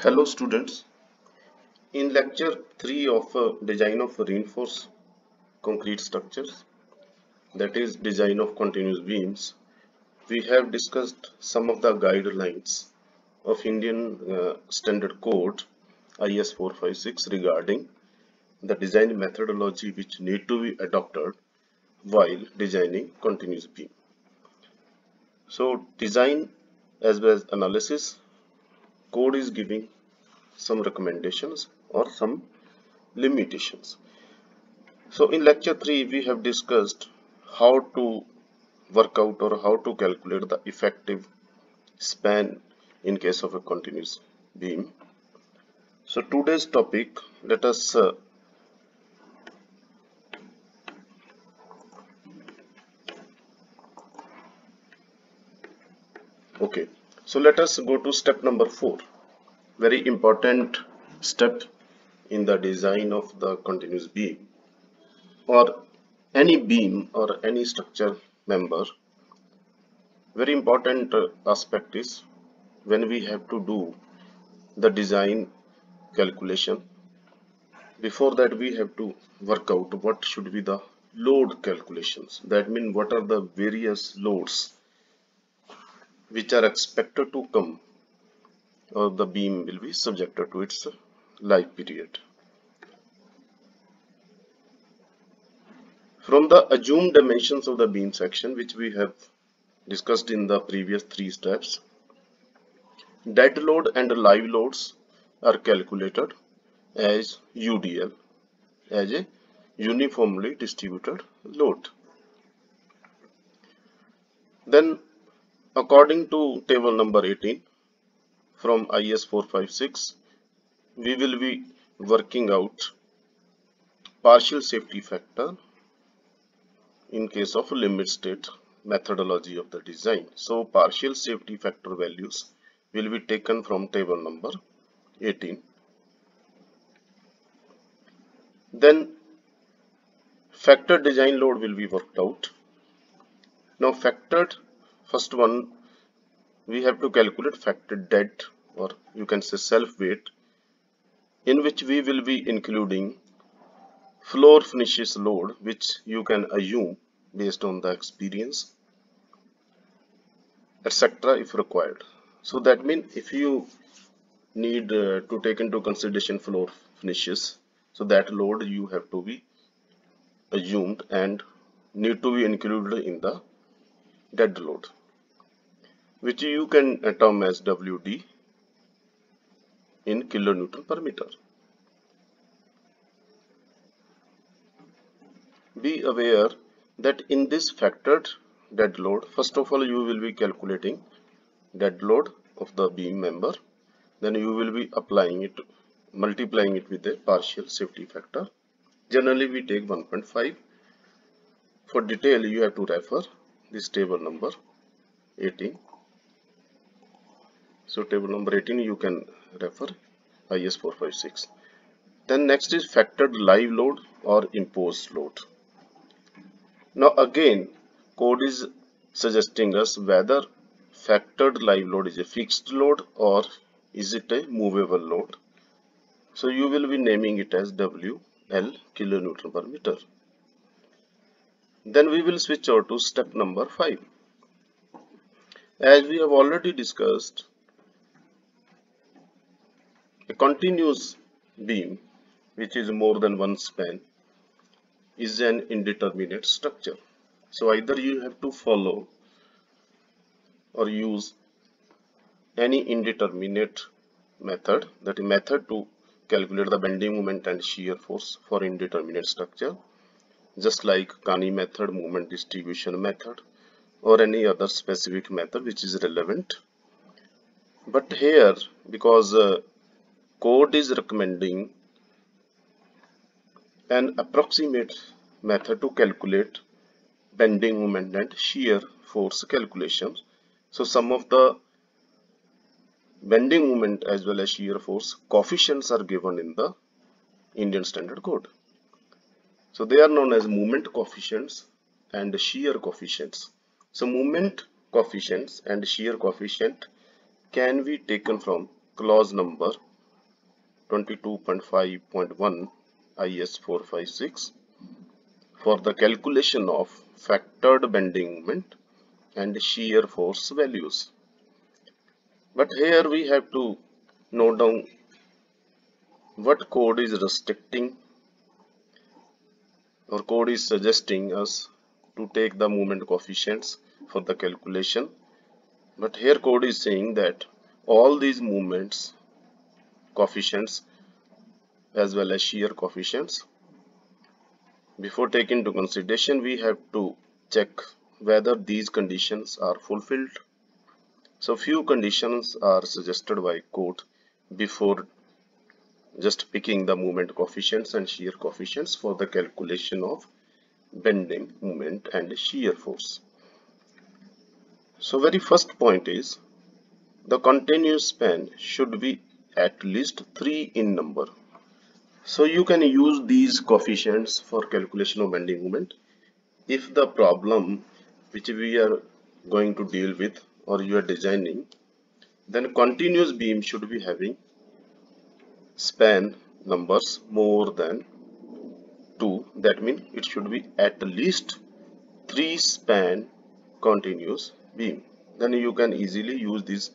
Hello students. In lecture 3 of uh, design of reinforced concrete structures that is design of continuous beams we have discussed some of the guidelines of Indian uh, standard code IS 456 regarding the design methodology which need to be adopted while designing continuous beam. So design as well as analysis code is giving some recommendations or some limitations. So in lecture 3 we have discussed how to work out or how to calculate the effective span in case of a continuous beam. So today's topic let us uh, okay so let us go to step number 4 very important step in the design of the continuous beam. Or any beam or any structure member very important uh, aspect is when we have to do the design calculation. Before that we have to work out what should be the load calculations. That mean what are the various loads which are expected to come or the beam will be subjected to its life period. From the assumed dimensions of the beam section which we have discussed in the previous three steps, dead load and live loads are calculated as UDL as a uniformly distributed load. Then according to table number 18 from IS 456 we will be working out partial safety factor in case of limit state methodology of the design. So partial safety factor values will be taken from table number 18. Then factor design load will be worked out. Now factored first one we have to calculate factor dead or you can say self weight in which we will be including floor finishes load which you can assume based on the experience etc if required. So that means if you need uh, to take into consideration floor finishes so that load you have to be assumed and need to be included in the dead load which you can term as WD in kilonewton per meter. Be aware that in this factored dead load, first of all you will be calculating dead load of the beam member, then you will be applying it, multiplying it with a partial safety factor. Generally we take 1.5. For detail you have to refer this table number 18 so table number 18 you can refer. IS 456 then next is factored live load or imposed load. Now again code is suggesting us whether factored live load is a fixed load or is it a movable load. So you will be naming it as WL kilonewton per meter. Then we will switch over to step number 5 as we have already discussed a continuous beam, which is more than one span, is an indeterminate structure. So either you have to follow or use any indeterminate method, that is method to calculate the bending moment and shear force for indeterminate structure, just like Kani method, moment distribution method, or any other specific method which is relevant. But here, because uh, code is recommending an approximate method to calculate bending moment and shear force calculations. So some of the bending moment as well as shear force coefficients are given in the Indian Standard Code. So they are known as moment coefficients and shear coefficients. So moment coefficients and shear coefficient can be taken from clause number 22.5.1 IS 456 for the calculation of factored bending moment and shear force values. But here we have to note down what code is restricting or code is suggesting us to take the moment coefficients for the calculation but here code is saying that all these movements coefficients as well as shear coefficients. Before taking into consideration we have to check whether these conditions are fulfilled. So few conditions are suggested by code before just picking the moment coefficients and shear coefficients for the calculation of bending moment and shear force. So very first point is the continuous span should be at least 3 in number. So you can use these coefficients for calculation of bending moment. If the problem which we are going to deal with or you are designing then continuous beam should be having span numbers more than 2 that means it should be at least 3 span continuous beam. Then you can easily use these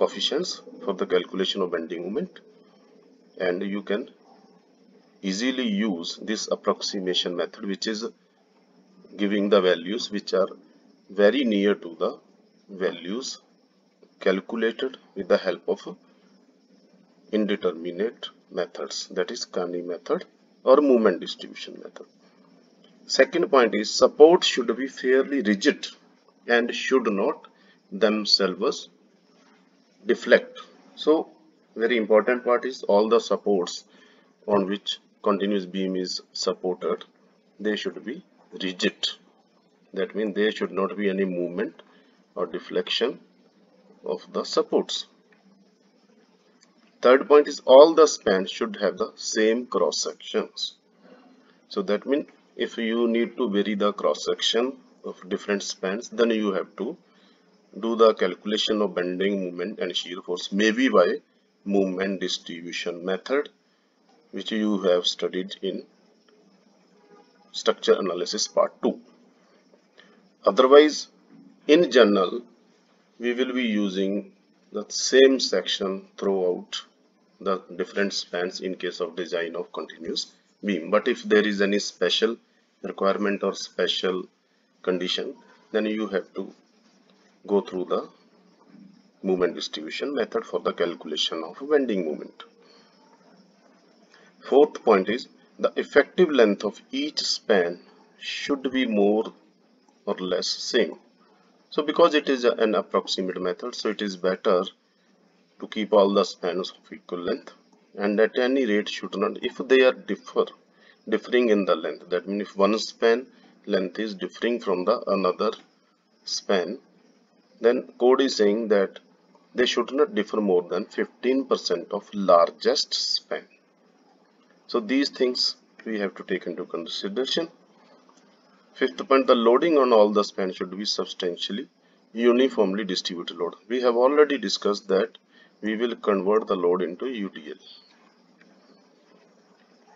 coefficients for the calculation of bending moment and you can easily use this approximation method which is giving the values which are very near to the values calculated with the help of indeterminate methods that is Kani method or moment distribution method. Second point is support should be fairly rigid and should not themselves deflect. So very important part is all the supports on which continuous beam is supported they should be rigid. That means there should not be any movement or deflection of the supports. Third point is all the spans should have the same cross sections. So that means if you need to vary the cross section of different spans then you have to do the calculation of bending moment and shear force maybe by moment distribution method which you have studied in structure analysis part 2 otherwise in general we will be using the same section throughout the different spans in case of design of continuous beam. But if there is any special requirement or special condition then you have to go through the moment distribution method for the calculation of bending moment. Fourth point is the effective length of each span should be more or less same. So because it is an approximate method so it is better to keep all the spans of equal length and at any rate should not if they are differ differing in the length that means if one span length is differing from the another span then code is saying that they should not differ more than 15% of largest span so these things we have to take into consideration. Fifth point the loading on all the span should be substantially uniformly distributed load. We have already discussed that we will convert the load into UDL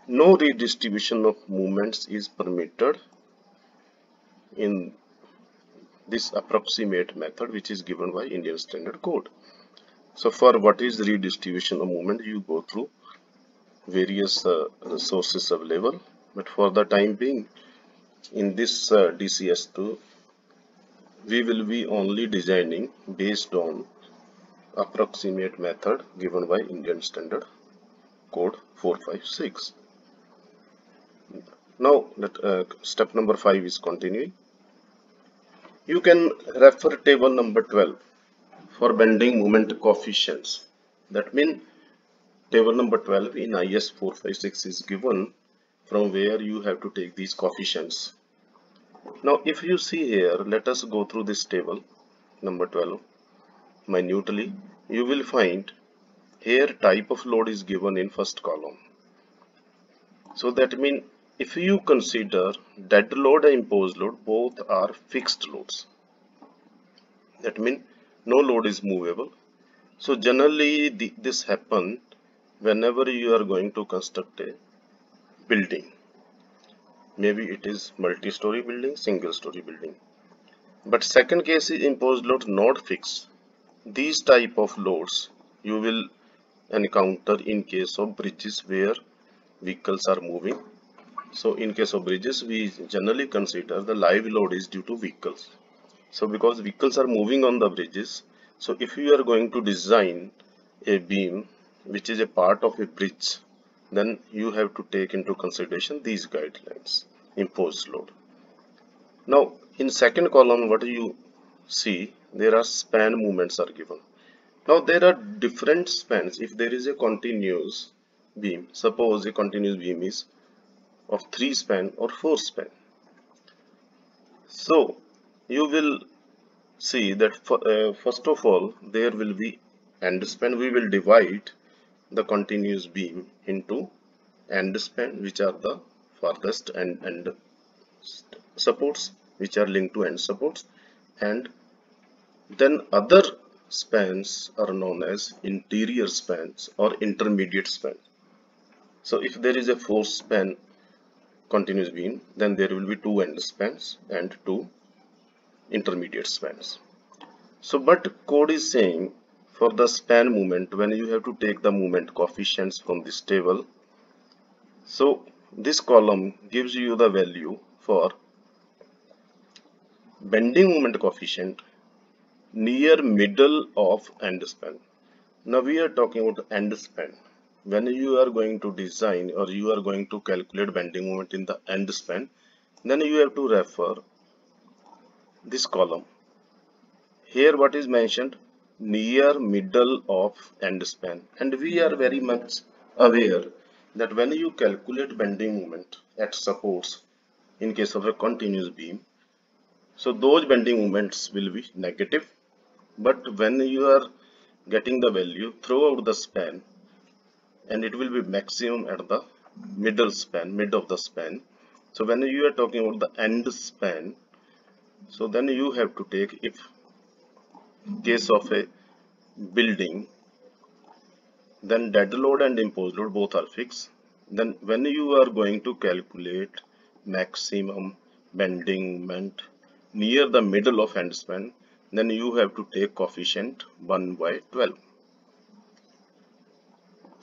no redistribution of moments is permitted in this approximate method which is given by Indian Standard Code. So for what is redistribution of moment you go through various uh, resources available but for the time being in this uh, DCS2 we will be only designing based on approximate method given by Indian Standard Code 456. Now let, uh, step number 5 is continuing. You can refer table number 12 for bending moment coefficients. That means table number 12 in IS 456 is given from where you have to take these coefficients. Now if you see here, let us go through this table number 12 minutely. You will find here type of load is given in first column. So that means if you consider dead load and imposed load both are fixed loads. That means no load is movable. So generally this happen whenever you are going to construct a building. Maybe it is multi-story building single story building. But second case is imposed load not fixed. These type of loads you will encounter in case of bridges where vehicles are moving so in case of bridges we generally consider the live load is due to vehicles. So because vehicles are moving on the bridges so if you are going to design a beam which is a part of a bridge then you have to take into consideration these guidelines imposed load. Now in second column what do you see there are span movements are given. Now there are different spans. If there is a continuous beam suppose a continuous beam is of 3 span or 4 span. So you will see that for, uh, first of all there will be end span we will divide the continuous beam into end span which are the farthest and end supports which are linked to end supports and then other spans are known as interior spans or intermediate spans. So if there is a four span continuous beam then there will be two end spans and two intermediate spans. So but code is saying for the span movement when you have to take the movement coefficients from this table so this column gives you the value for bending moment coefficient near middle of end span. Now we are talking about end span when you are going to design or you are going to calculate bending moment in the end span then you have to refer this column. Here what is mentioned? Near middle of end span. And we are very much aware that when you calculate bending moment at supports in case of a continuous beam so those bending moments will be negative. But when you are getting the value throughout the span and it will be maximum at the middle span mid of the span. So when you are talking about the end span so then you have to take if case of a building then dead load and imposed load both are fixed. Then when you are going to calculate maximum bending moment near the middle of end span then you have to take coefficient 1 by 12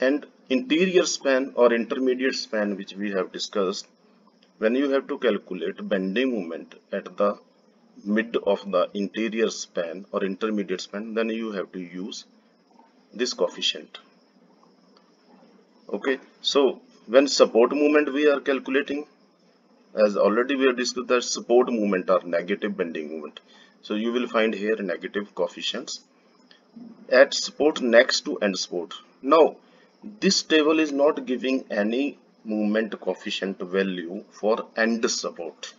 and interior span or intermediate span which we have discussed when you have to calculate bending moment at the mid of the interior span or intermediate span then you have to use this coefficient. Okay so when support moment we are calculating as already we have discussed that support movement are negative bending moment. So you will find here negative coefficients. At support next to end support. Now this table is not giving any movement coefficient value for end support.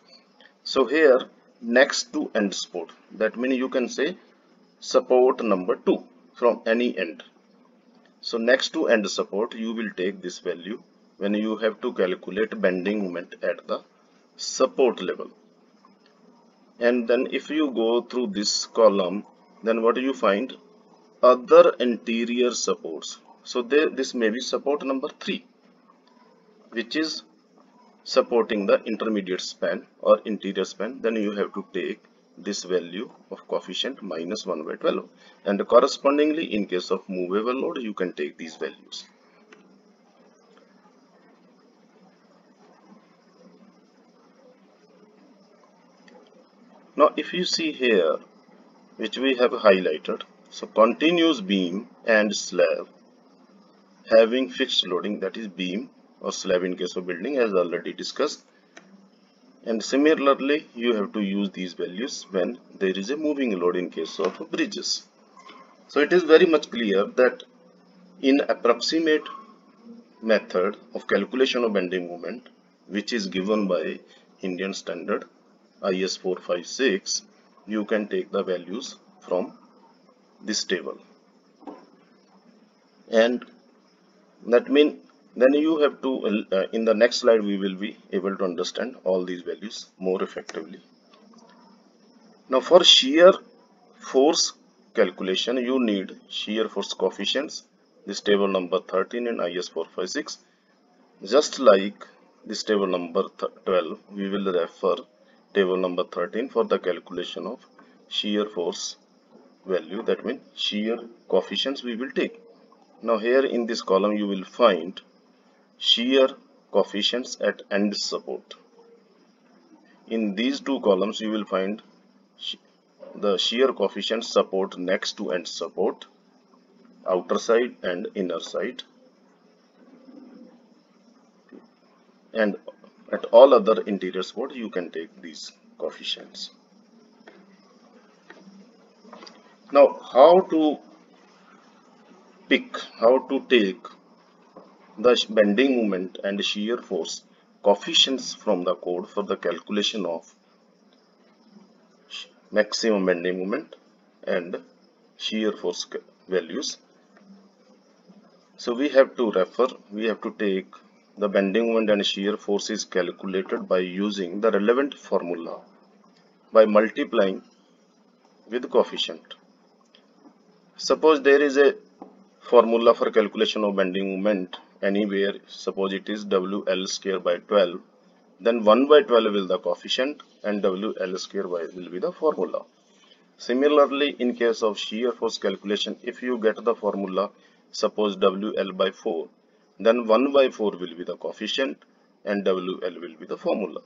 So here next to end support that means you can say support number 2 from any end. So next to end support you will take this value when you have to calculate bending moment at the support level. And then if you go through this column then what do you find? Other interior supports so there, this may be support number 3 which is supporting the intermediate span or interior span. Then you have to take this value of coefficient minus 1 by 12 and correspondingly in case of movable load you can take these values. Now if you see here which we have highlighted so continuous beam and slab having fixed loading that is beam or slab in case of building as already discussed. And similarly you have to use these values when there is a moving load in case of bridges. So it is very much clear that in approximate method of calculation of bending moment which is given by Indian standard IS 456 you can take the values from this table. And that means then you have to uh, in the next slide we will be able to understand all these values more effectively. Now for shear force calculation you need shear force coefficients. This table number 13 in IS 456 just like this table number 12 we will refer table number 13 for the calculation of shear force value. That means shear coefficients we will take now here in this column you will find shear coefficients at end support. In these two columns you will find the shear coefficients support next to end support outer side and inner side. And at all other interior support you can take these coefficients. Now how to pick how to take the bending moment and shear force coefficients from the code for the calculation of maximum bending moment and shear force values so we have to refer we have to take the bending moment and shear force is calculated by using the relevant formula by multiplying with coefficient. Suppose there is a formula for calculation of bending moment anywhere, suppose it is WL square by 12, then 1 by 12 will the coefficient and WL square by will be the formula. Similarly, in case of shear force calculation, if you get the formula, suppose WL by 4, then 1 by 4 will be the coefficient and WL will be the formula.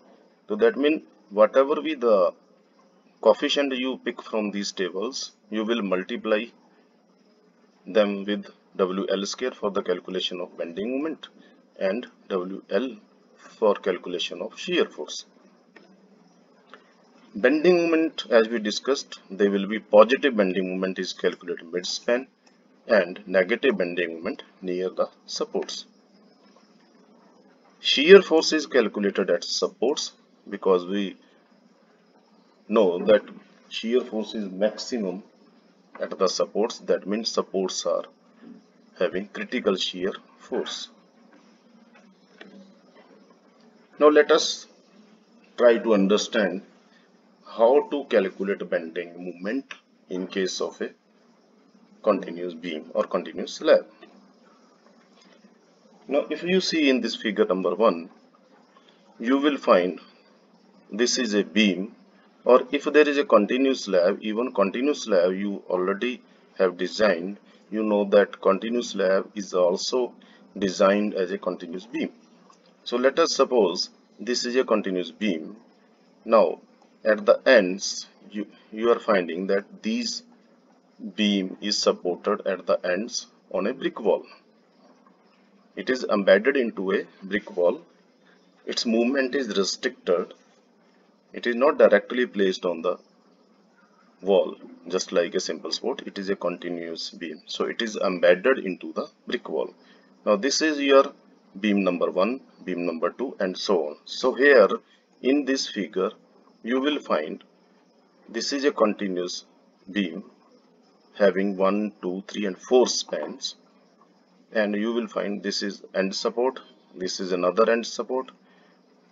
So that means whatever be the coefficient you pick from these tables, you will multiply them with WL square for the calculation of bending moment and WL for calculation of shear force. Bending moment as we discussed, they will be positive bending moment is calculated mid-span and negative bending moment near the supports. Shear force is calculated at supports because we know that shear force is maximum at the supports that means supports are having critical shear force. Now let us try to understand how to calculate bending moment in case of a continuous beam or continuous slab. Now if you see in this figure number 1, you will find this is a beam or if there is a continuous slab, even continuous slab you already have designed, you know that continuous slab is also designed as a continuous beam. So let us suppose this is a continuous beam. Now at the ends you, you are finding that these beam is supported at the ends on a brick wall. It is embedded into a brick wall. Its movement is restricted. It is not directly placed on the wall just like a simple support. It is a continuous beam. So it is embedded into the brick wall. Now this is your beam number 1, beam number 2 and so on. So here in this figure you will find this is a continuous beam having one two three and 4 spans and you will find this is end support, this is another end support.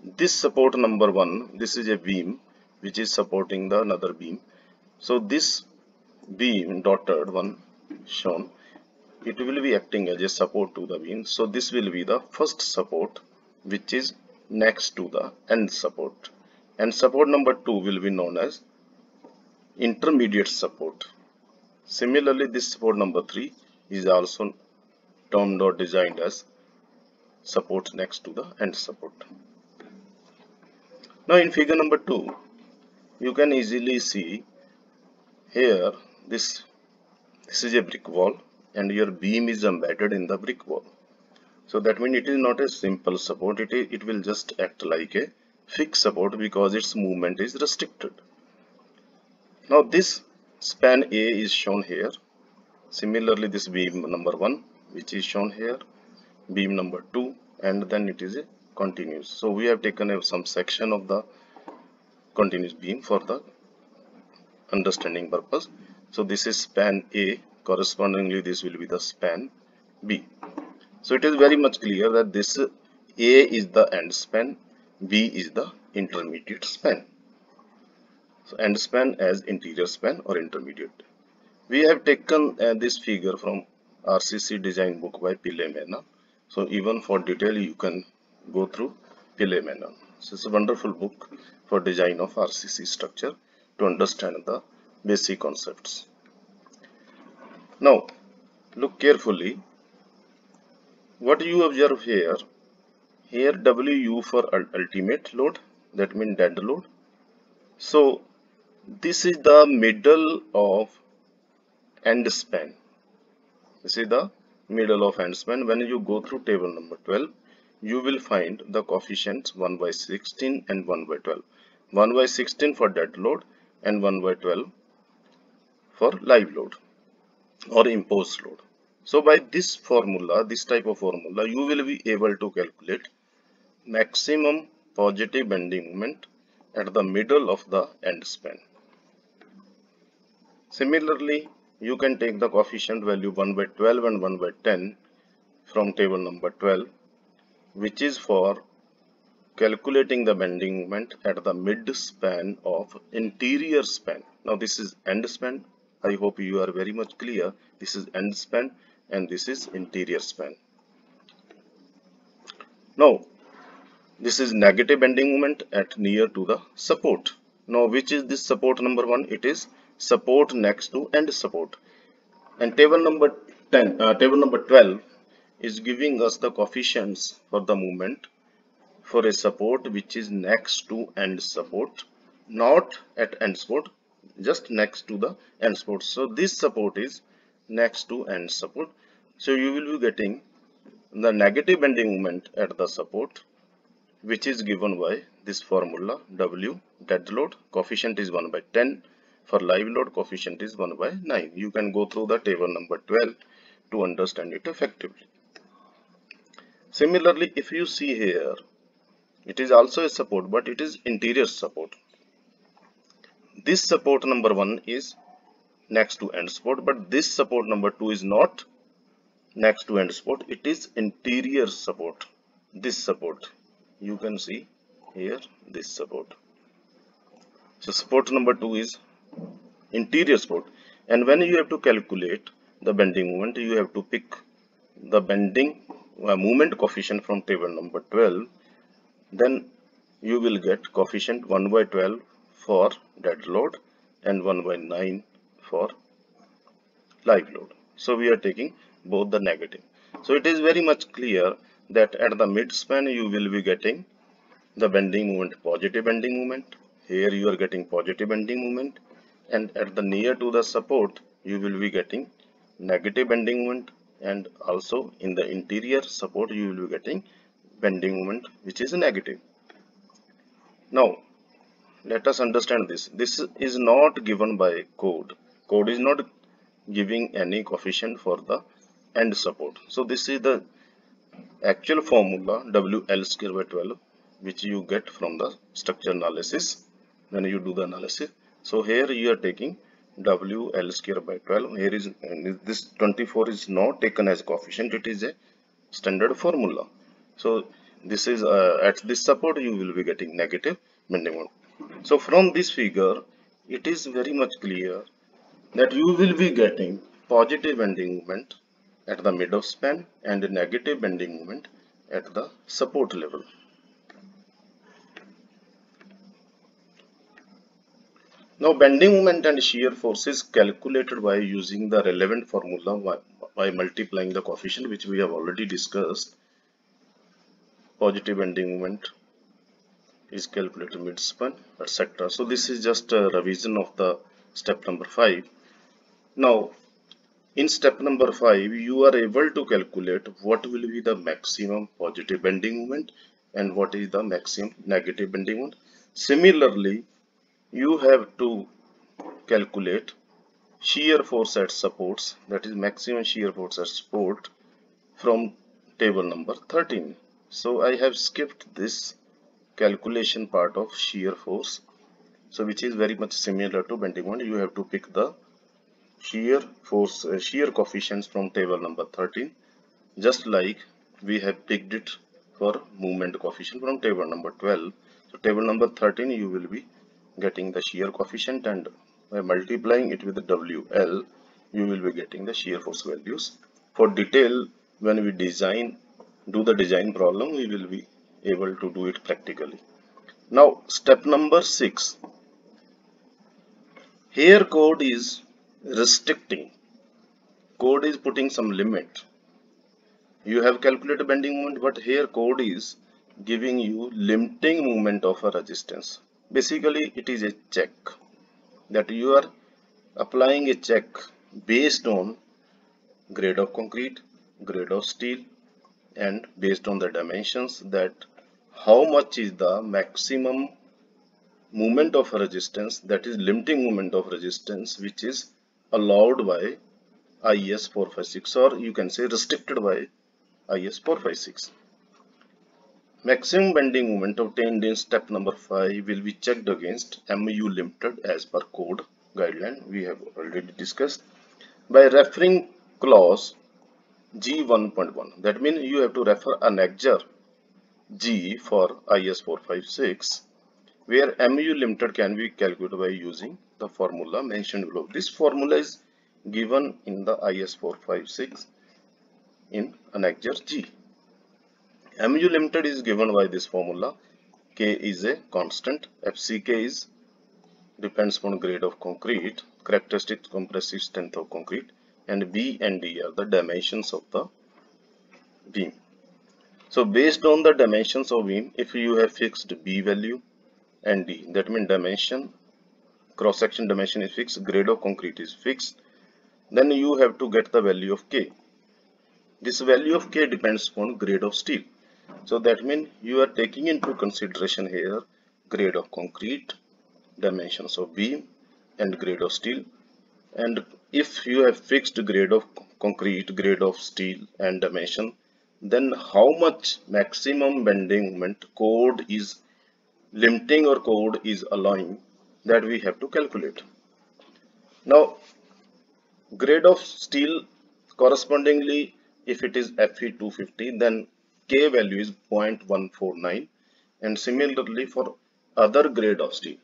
This support number 1, this is a beam which is supporting the another beam. So this beam dotted one shown, it will be acting as a support to the beam. So this will be the first support which is next to the end support. And support number 2 will be known as intermediate support Similarly, this support number 3 is also termed or designed as support next to the end support. Now in figure number 2, you can easily see here this, this is a brick wall and your beam is embedded in the brick wall. So that means it is not a simple support, it, it will just act like a fixed support because its movement is restricted. Now this span A is shown here similarly this beam number 1 which is shown here beam number 2 and then it is a continuous so we have taken a, some section of the continuous beam for the understanding purpose. So this is span A. Correspondingly this will be the span B. So it is very much clear that this A is the end span B is the intermediate span. So end span as interior span or intermediate. We have taken uh, this figure from RCC design book by Pillai Menon. So even for detail you can go through Pillai. So it's a wonderful book for design of RCC structure to understand the basic concepts. Now look carefully what you observe here here WU for ultimate load that means dead load so this is the middle of end span this is the middle of end span when you go through table number 12 you will find the coefficients 1 by 16 and 1 by 12 1 by 16 for dead load and 1 by 12 for live load or imposed load. So by this formula this type of formula you will be able to calculate maximum positive bending moment at the middle of the end span. Similarly you can take the coefficient value 1 by 12 and 1 by 10 from table number 12 which is for calculating the bending moment at the mid span of interior span. Now this is end span. I hope you are very much clear. This is end span and this is interior span. Now this is negative bending moment at near to the support. Now which is this support number 1? It is support next to end support. And table number 10, uh, table number 12 is giving us the coefficients for the moment for a support which is next to end support not at end support just next to the end support. So this support is next to end support. So you will be getting the negative bending moment at the support which is given by this formula w dead load coefficient is 1 by 10 for live load coefficient is 1 by 9 you can go through the table number 12 to understand it effectively Similarly, if you see here, it is also a support, but it is interior support. This support number 1 is next to end support, but this support number 2 is not next to end support. It is interior support. This support. You can see here this support. So support number 2 is interior support. And when you have to calculate the bending moment, you have to pick the bending uh, moment coefficient from table number 12 then you will get coefficient 1 by 12 for dead load and 1 by 9 for live load. So we are taking both the negative. So it is very much clear that at the mid span you will be getting the bending moment positive bending moment. Here you are getting positive bending moment. And at the near to the support you will be getting negative bending moment and also in the interior support you will be getting bending moment which is negative. Now let us understand this. This is not given by code. Code is not giving any coefficient for the end support. So this is the actual formula wl square by 12 which you get from the structure analysis when you do the analysis. So here you are taking W L square by 12 here is this 24 is not taken as coefficient. It is a standard formula. So this is uh, at this support you will be getting negative bending moment so from this figure it is very much clear that you will be getting positive bending moment at the mid of span and negative bending moment at the support level Now bending moment and shear force is calculated by using the relevant formula by multiplying the coefficient which we have already discussed. Positive bending moment is calculated mid-span etc. So this is just a revision of the step number 5. Now in step number 5 you are able to calculate what will be the maximum positive bending moment and what is the maximum negative bending moment. Similarly you have to calculate shear force at supports that is maximum shear force at support from table number 13 so I have skipped this calculation part of shear force so which is very much similar to bending moment you have to pick the shear force uh, shear coefficients from table number 13 just like we have picked it for movement coefficient from table number 12 so table number 13 you will be getting the shear coefficient and by multiplying it with WL you will be getting the shear force values. For detail when we design do the design problem we will be able to do it practically. Now step number six. Here code is restricting. Code is putting some limit. You have calculated bending moment but here code is giving you limiting movement of a resistance basically it is a check that you are applying a check based on grade of concrete grade of steel and based on the dimensions that how much is the maximum movement of resistance that is limiting movement of resistance which is allowed by IS 456 or you can say restricted by IS 456. Maximum bending moment obtained in step number 5 will be checked against MU limited as per code guideline we have already discussed by referring clause G1.1 that means you have to refer an annexure G for IS 456 where MU limited can be calculated by using the formula mentioned below. This formula is given in the IS 456 in annexure G. MU limited is given by this formula. K is a constant. FCK is depends upon grade of concrete, characteristic compressive strength of concrete and B and D are the dimensions of the beam. So based on the dimensions of beam, if you have fixed B value and D, that means dimension, cross section dimension is fixed, grade of concrete is fixed, then you have to get the value of K. This value of K depends upon grade of steel. So that means you are taking into consideration here grade of concrete, dimensions of beam and grade of steel and if you have fixed grade of concrete, grade of steel and dimension then how much maximum bending moment code is limiting or code is allowing that we have to calculate. Now grade of steel correspondingly if it is Fe250 then K value is 0.149 and similarly for other grade of steel.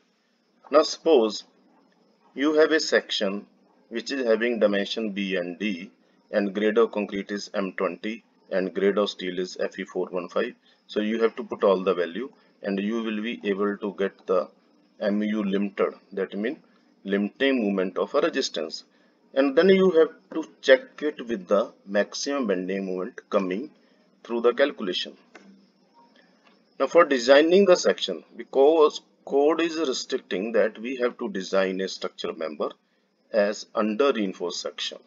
Now suppose you have a section which is having dimension B and D and grade of concrete is M20 and grade of steel is Fe415 so you have to put all the value and you will be able to get the MU limited. That means limiting movement of a resistance. And then you have to check it with the maximum bending moment coming through the calculation. Now for designing the section because code is restricting that we have to design a structure member as under reinforced section.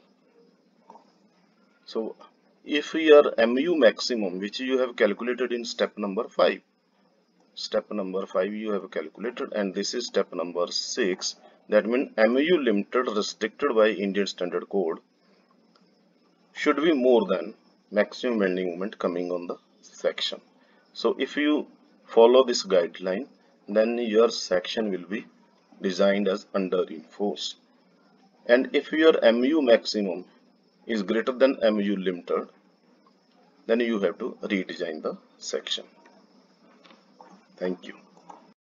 So if your MU maximum which you have calculated in step number 5 step number 5 you have calculated and this is step number 6 that means MU limited restricted by Indian Standard Code should be more than maximum bending moment coming on the section. So if you follow this guideline then your section will be designed as under reinforced and if your MU maximum is greater than MU limited then you have to redesign the section. Thank you.